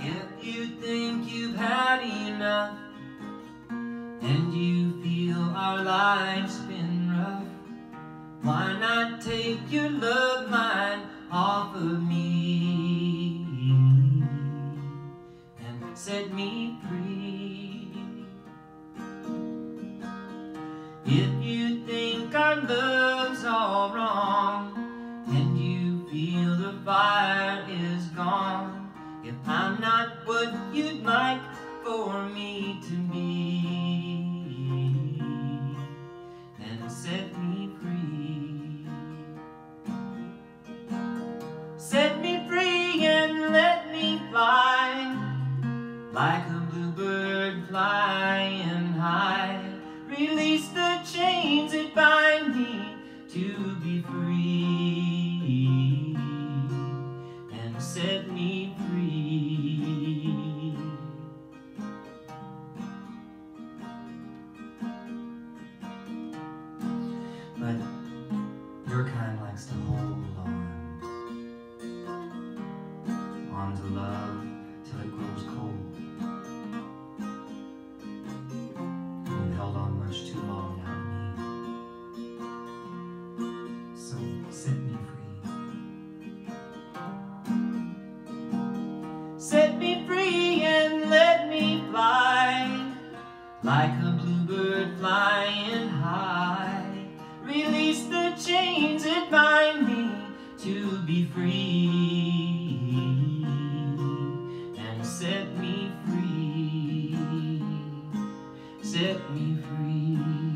If you think you've had enough and you feel our lives been rough, why not take your love line off of me and set me free? If you think our love's if I'm not what you'd like for me to be, then set me free. Set me free and let me fly like a bluebird flying high. Release the chains that bind me to be free likes to hold on, on to love till it grows cold. You've held on much too long now me. So set me free. Set me free and let me fly like a bluebird flying to be free and set me free, set me free.